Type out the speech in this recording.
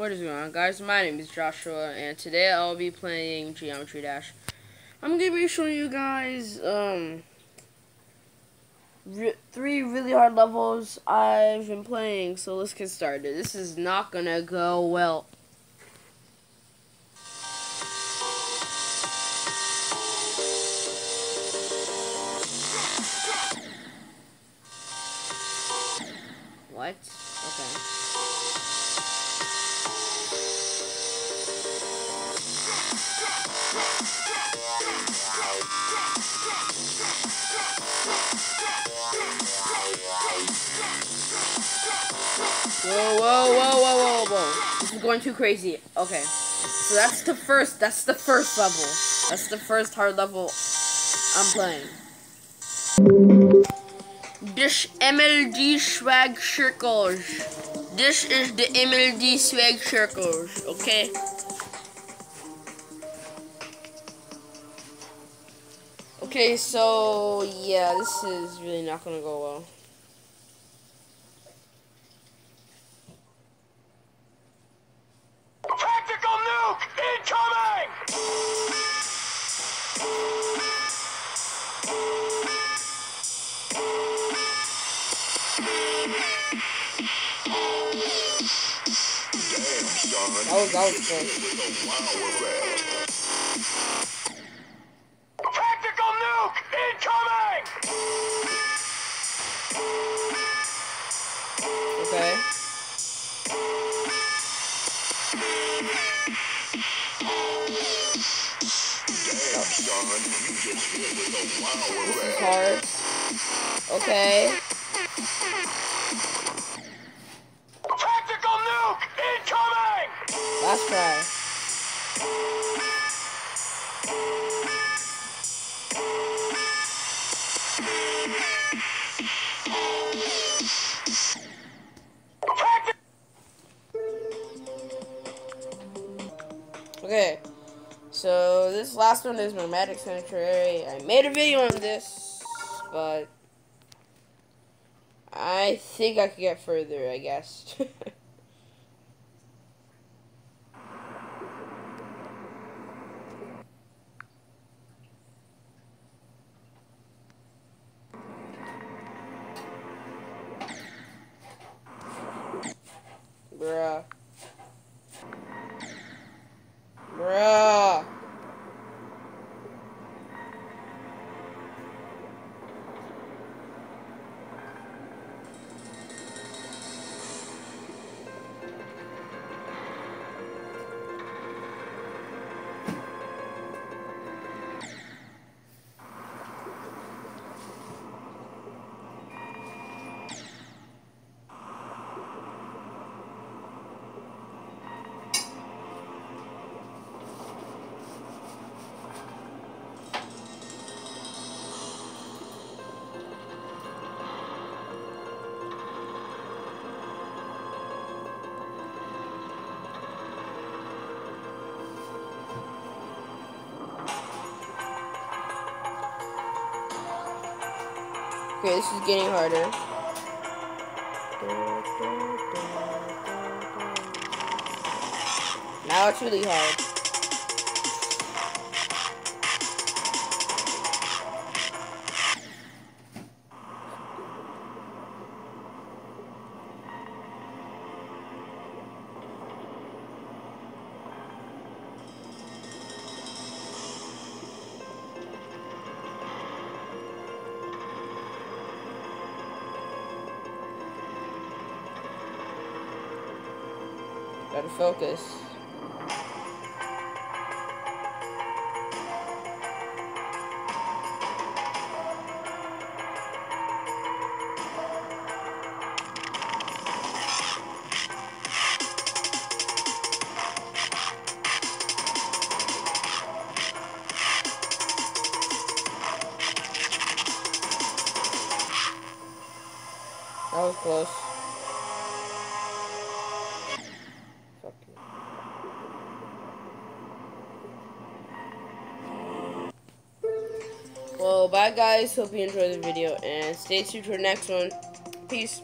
What is going on guys? My name is Joshua and today I'll be playing Geometry Dash. I'm going to be showing you guys um, re three really hard levels I've been playing so let's get started. This is not going to go well. What? Okay. Whoa, whoa, whoa, whoa, whoa, whoa. This is going too crazy. Okay. So that's the first, that's the first level. That's the first hard level I'm playing. This MLD swag circles. This is the MLD swag circles, okay? Okay, so yeah, this is really not gonna go well. That was, that was close. It was a wow effect. Tactical nuke incoming! Okay. Damn, son. You just hit with a wow This is effect. hard. Okay. Try. Okay. So this last one is Nomadic Sanctuary. I made a video on this, but I think I could get further, I guess. Okay, this is getting harder. Now it's really hard. Gotta focus. That was close. Well, bye guys. Hope you enjoyed the video and stay tuned for the next one. Peace.